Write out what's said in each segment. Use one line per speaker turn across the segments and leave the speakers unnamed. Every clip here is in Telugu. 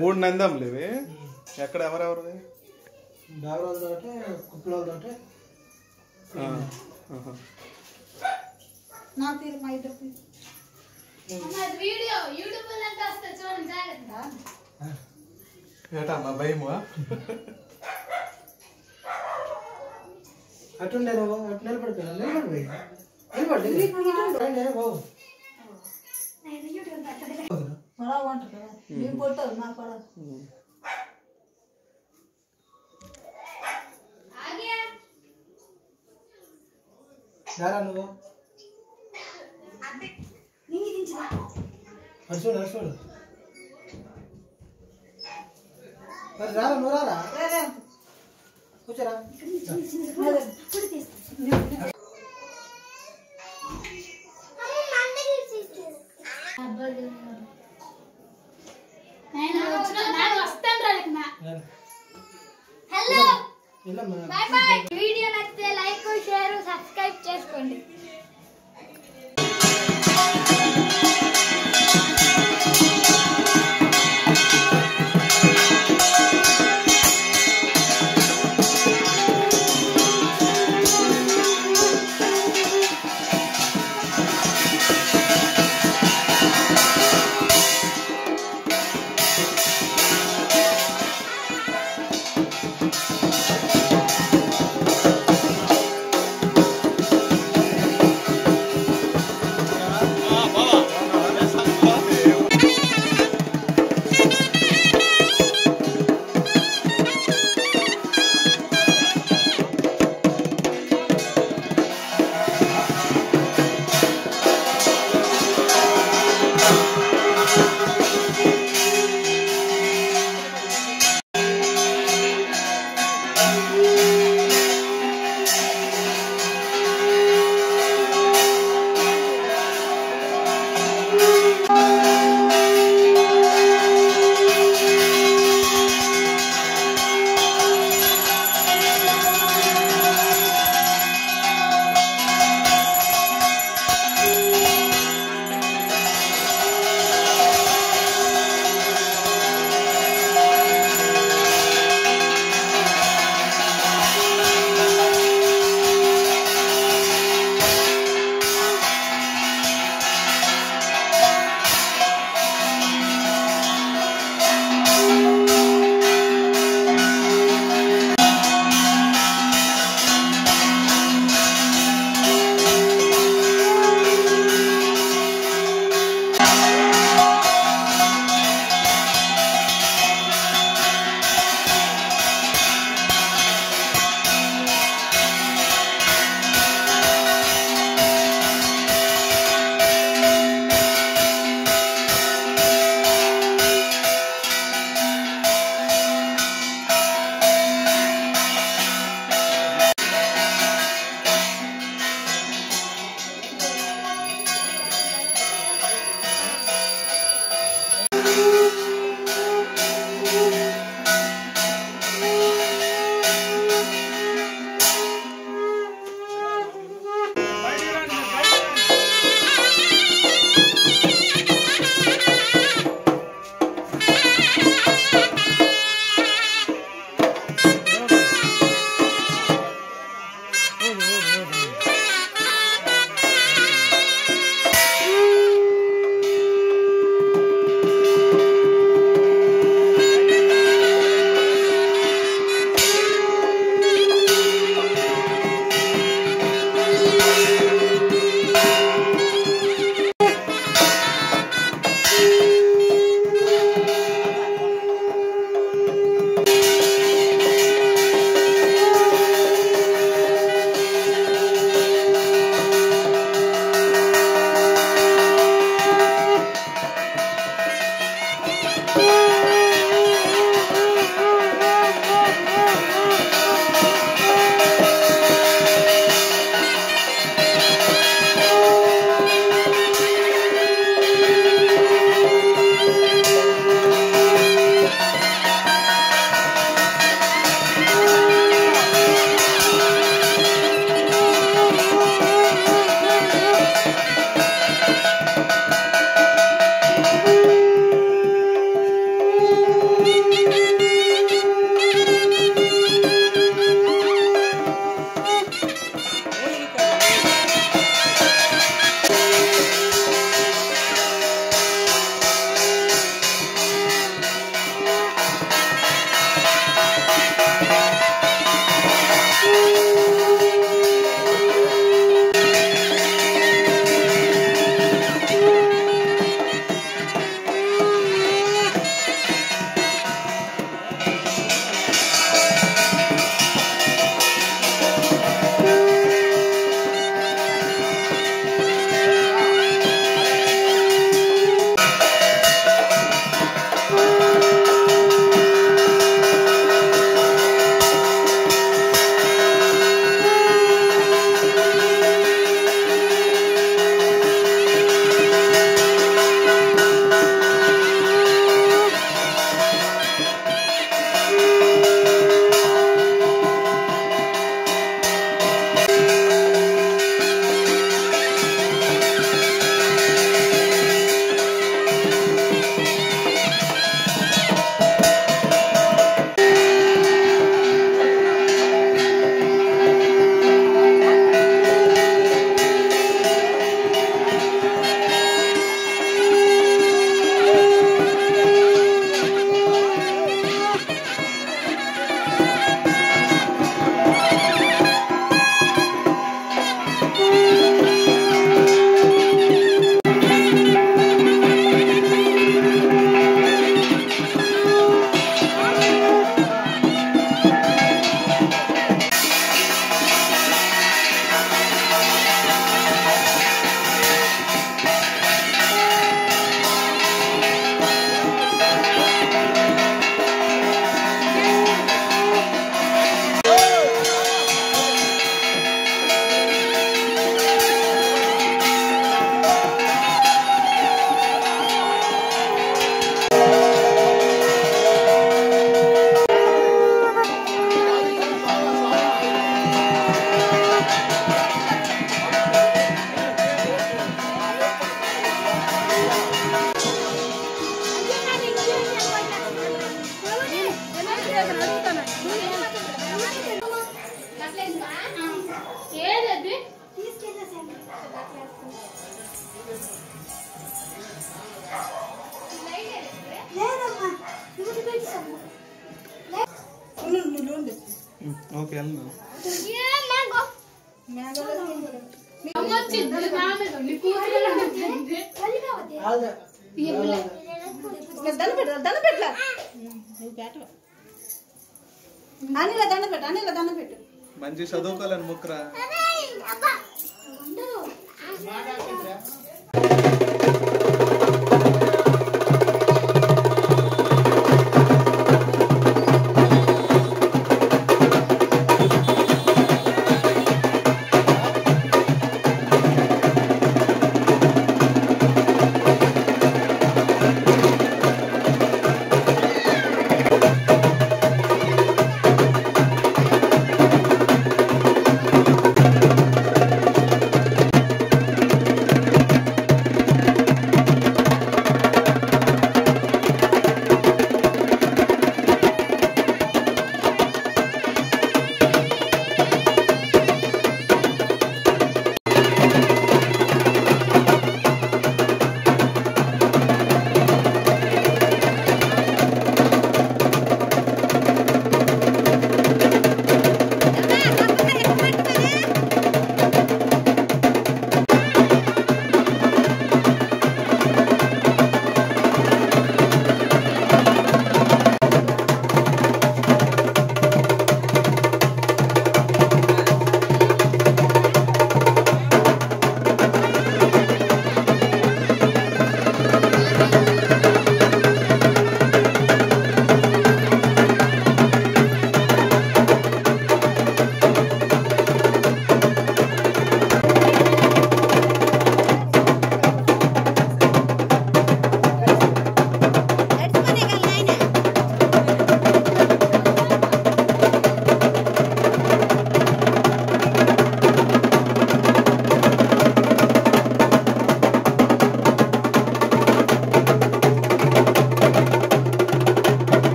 మూడు నందం ఇవి ఎక్కడ ఎవరెవరిది.
నా తీరు మా ఇద్దరు
వీడియో. యూట్యూబ్ అంటే చూడండి జాగ్రత్త
ఏటా మా భయమా?
అటుండే నువ్వు అటు నిలబడిపోయినా? నిలబడిపోయి నిలబడి.
పొడవ వంట కదా మేము కొట్టావు మా పొడవ
ఆగియా
రారా నువ్వు
నింగి దించిన
అటు చూడు
mano.
Vai
దండ పెట్ట దండ పెట్ట నువ్వు పెట్ట అనిల దండ పెట్టు అనిల దండ పెట్టు
మంచి చదువుకోవాలని ముక్కరా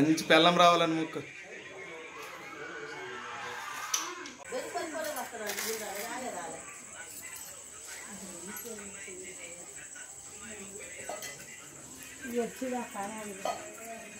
మంచి పెళ్ళం రావాలని ముక్కు.
ఆ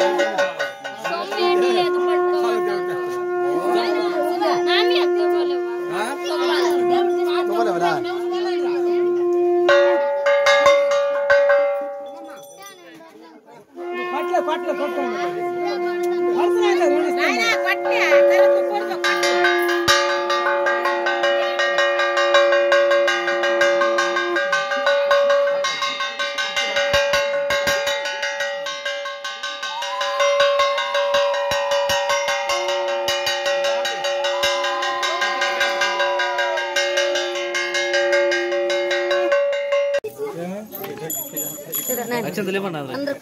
వదిలేమన్నా అందరు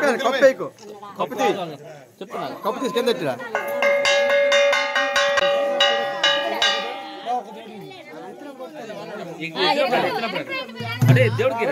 కప్పు కప్పు వేయకు కప్పు తీ చెప్తున్నా. కప్పు తీసి కింద ఎట్టిరా.
అదే దేవుడికి